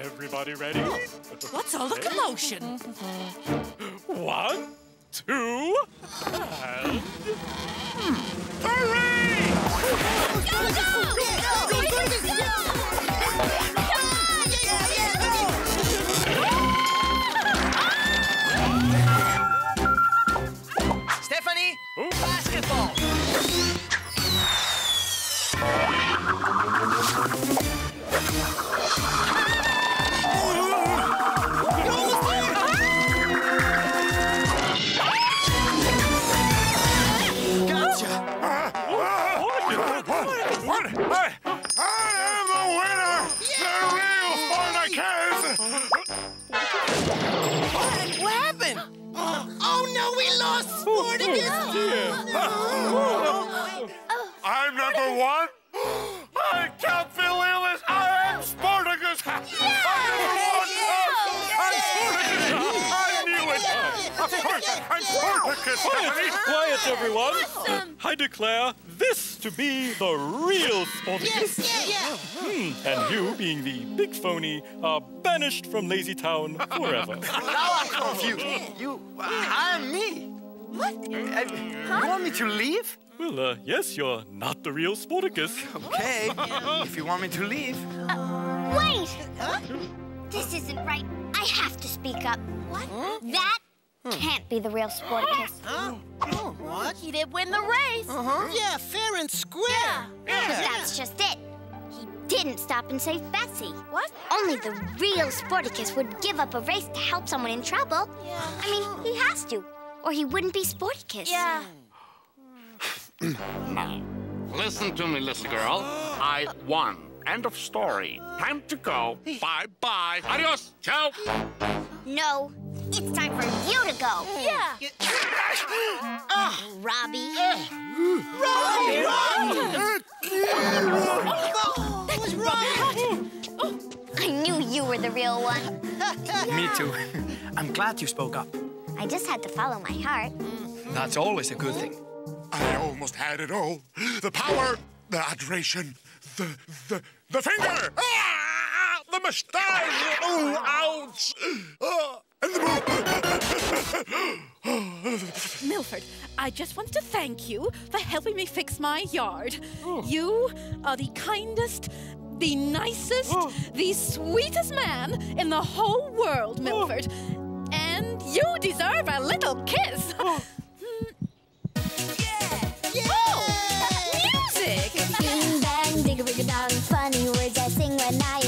Everybody ready? What's all the commotion? One, two, and... Hooray! Go, go! Go, go, go! Stephanie, basketball. We lost Sportacus! I'm number one! I Count Phililis! I am Sportacus! I'm number one! I'm Sportacus! I knew it! Of course, I'm Sportacus! Quiet, quiet, everyone! I declare this to be the real Sportacus. Hmm, and you, being the big phony, are banished from Lazy Town forever. Now I'm confused. You, I'm me. What? you want me to leave? well, uh, yes, you're not the real Sportacus. Okay, if you want me to leave. Wait! This isn't right. I have to speak up. What? That can't be the real Sportacus. Oh, oh, what? He did win the race. Uh-huh. Yeah, fair and square. Yeah, But that's just it. He didn't stop and save Bessie. What? Only the real Sportacus would give up a race to help someone in trouble. Yeah. I mean, he has to, or he wouldn't be Sportacus. Yeah. Now, listen to me, little girl. I won. End of story. Time to go. Bye bye. Adios. Ciao. No, it's time for you to go. Yeah. Robbie. That was wrong. I knew you were the real one. Me too. I'm glad you spoke up. I just had to follow my heart. That's always a good thing. I almost had it all. The power, the adoration, the the the finger, ah, the mustache. Oh, ouch! Ah, and the move. Milford, I just wanted to thank you for helping me fix my yard. You are the kindest, the nicest, the sweetest man in the whole world, Milford. And you deserve a little kiss. Oh. oh, music! Bing bang, digga digga dong. Funny words I sing when I